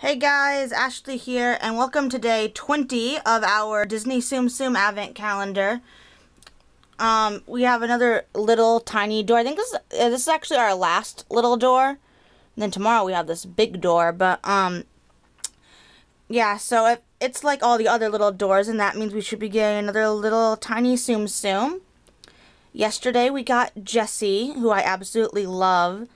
Hey guys, Ashley here, and welcome to day 20 of our Disney Tsum Tsum Advent Calendar. Um, we have another little tiny door. I think this is, uh, this is actually our last little door. And then tomorrow we have this big door, but, um, yeah, so it, it's like all the other little doors, and that means we should be getting another little tiny Tsum Tsum. Yesterday we got Jessie, who I absolutely love.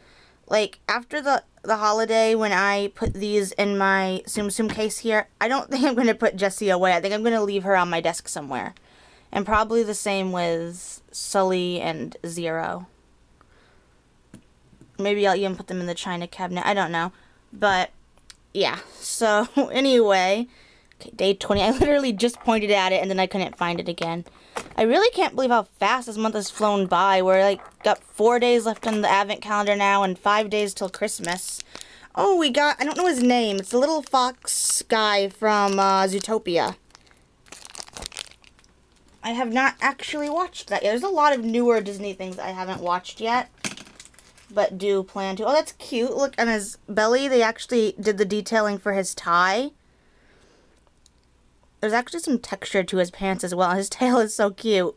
Like, after the the holiday when I put these in my Tsum Tsum case here, I don't think I'm going to put Jessie away. I think I'm going to leave her on my desk somewhere. And probably the same with Sully and Zero. Maybe I'll even put them in the china cabinet. I don't know. But, yeah. So, anyway, okay, day 20. I literally just pointed at it and then I couldn't find it again. I really can't believe how fast this month has flown by. We're like got four days left on the advent calendar now and five days till Christmas. Oh, we got, I don't know his name. It's the little fox guy from uh, Zootopia. I have not actually watched that yet. There's a lot of newer Disney things I haven't watched yet. But do plan to. Oh, that's cute. Look, on his belly, they actually did the detailing for his tie. There's actually some texture to his pants as well. His tail is so cute.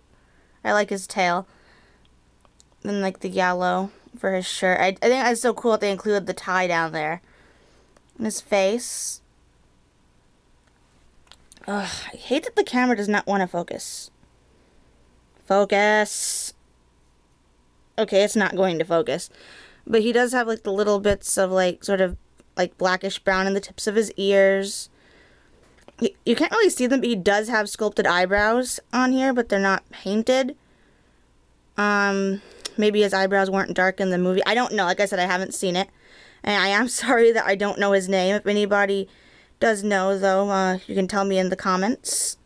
I like his tail. Then like the yellow for his shirt. I, I think it's so cool that they included the tie down there. And his face. Ugh, I hate that the camera does not want to focus. Focus. Okay, it's not going to focus. But he does have like the little bits of like sort of like blackish brown in the tips of his ears you can't really see them, but he does have sculpted eyebrows on here, but they're not painted. Um, maybe his eyebrows weren't dark in the movie. I don't know. Like I said, I haven't seen it. And I am sorry that I don't know his name. If anybody does know, though, uh, you can tell me in the comments.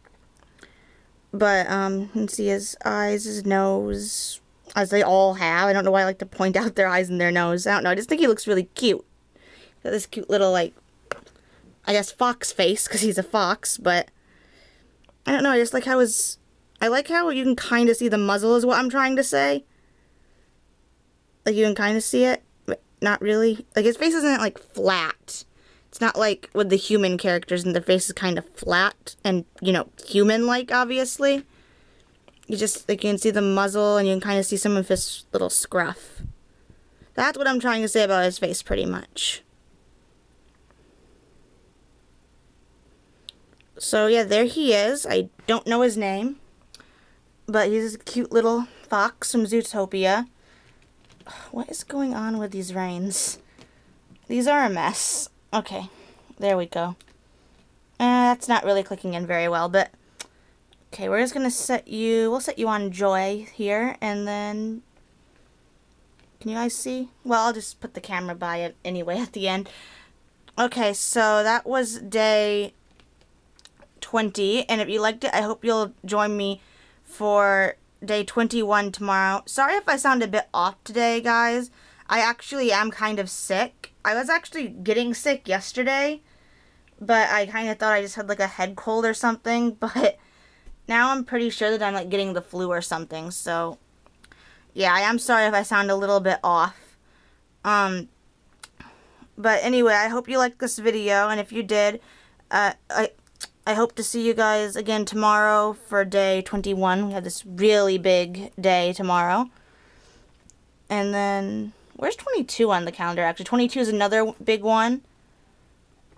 But, um, you can see his eyes, his nose, as they all have. I don't know why I like to point out their eyes and their nose. I don't know. I just think he looks really cute. Got this cute little, like, I guess fox face because he's a fox, but I don't know. I just like how his. I like how you can kind of see the muzzle is what I'm trying to say. Like you can kind of see it, but not really. Like his face isn't like flat. It's not like with the human characters and their face is kind of flat and, you know, human-like, obviously. You just, like, you can see the muzzle and you can kind of see some of his little scruff. That's what I'm trying to say about his face, pretty much. So yeah, there he is. I don't know his name, but he's a cute little fox from Zootopia. What is going on with these reins? These are a mess. Okay, there we go. Uh, that's not really clicking in very well, but okay, we're just gonna set you. We'll set you on Joy here, and then can you guys see? Well, I'll just put the camera by it anyway at the end. Okay, so that was day 20. And if you liked it, I hope you'll join me for day 21 tomorrow. Sorry if I sound a bit off today, guys. I actually am kind of sick. I was actually getting sick yesterday, but I kind of thought I just had like a head cold or something, but now I'm pretty sure that I'm like getting the flu or something, so yeah, I am sorry if I sound a little bit off. Um, but anyway, I hope you liked this video, and if you did, uh, I, I hope to see you guys again tomorrow for day 21. We have this really big day tomorrow. And then, where's 22 on the calendar, actually? 22 is another big one.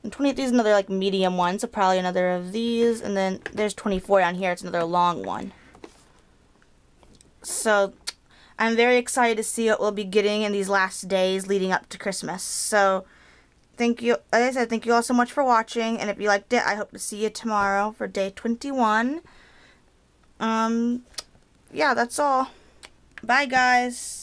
And 23 is another, like, medium one, so probably another of these. And then there's 24 on here. It's another long one. So, I'm very excited to see what we'll be getting in these last days leading up to Christmas. So, thank you, like I said, thank you all so much for watching, and if you liked it, I hope to see you tomorrow for day 21. Um, yeah, that's all. Bye, guys.